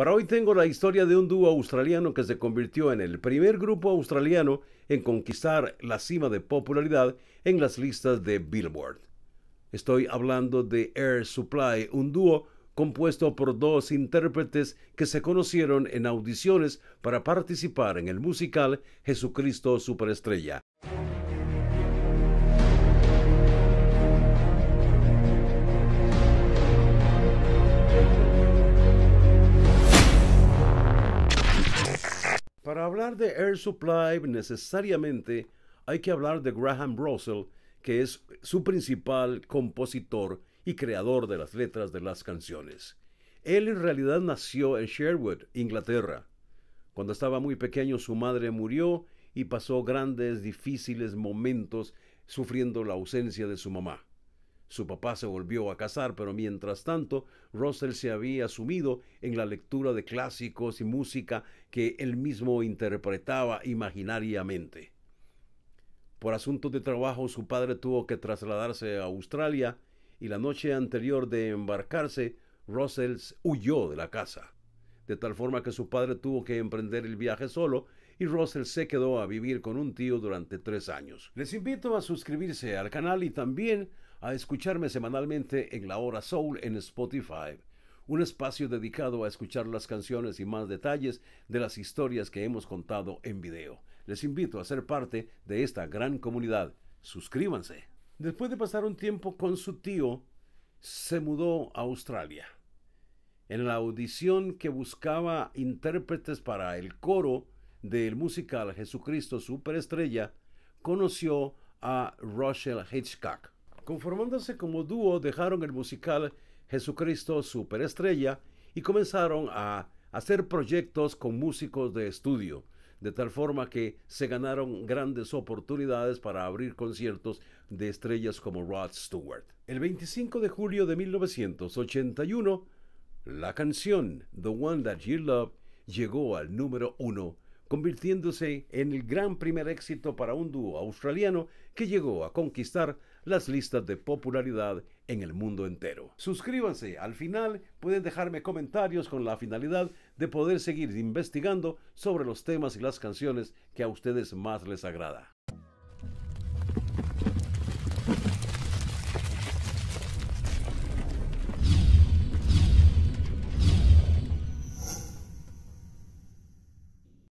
Para hoy tengo la historia de un dúo australiano que se convirtió en el primer grupo australiano en conquistar la cima de popularidad en las listas de Billboard. Estoy hablando de Air Supply, un dúo compuesto por dos intérpretes que se conocieron en audiciones para participar en el musical Jesucristo Superestrella. Para hablar de Air Supply necesariamente hay que hablar de Graham Russell, que es su principal compositor y creador de las letras de las canciones. Él en realidad nació en Sherwood, Inglaterra. Cuando estaba muy pequeño su madre murió y pasó grandes, difíciles momentos sufriendo la ausencia de su mamá. Su papá se volvió a casar, pero mientras tanto, Russell se había sumido en la lectura de clásicos y música que él mismo interpretaba imaginariamente. Por asuntos de trabajo, su padre tuvo que trasladarse a Australia y la noche anterior de embarcarse, Russell huyó de la casa, de tal forma que su padre tuvo que emprender el viaje solo y Russell se quedó a vivir con un tío durante tres años. Les invito a suscribirse al canal y también a escucharme semanalmente en la hora soul en Spotify, un espacio dedicado a escuchar las canciones y más detalles de las historias que hemos contado en video. Les invito a ser parte de esta gran comunidad. Suscríbanse. Después de pasar un tiempo con su tío, se mudó a Australia. En la audición que buscaba intérpretes para el coro del musical Jesucristo Superestrella, conoció a Rochelle Hitchcock. Conformándose como dúo, dejaron el musical Jesucristo Superestrella y comenzaron a hacer proyectos con músicos de estudio, de tal forma que se ganaron grandes oportunidades para abrir conciertos de estrellas como Rod Stewart. El 25 de julio de 1981, la canción The One That You Love llegó al número uno convirtiéndose en el gran primer éxito para un dúo australiano que llegó a conquistar las listas de popularidad en el mundo entero. Suscríbanse, al final pueden dejarme comentarios con la finalidad de poder seguir investigando sobre los temas y las canciones que a ustedes más les agrada.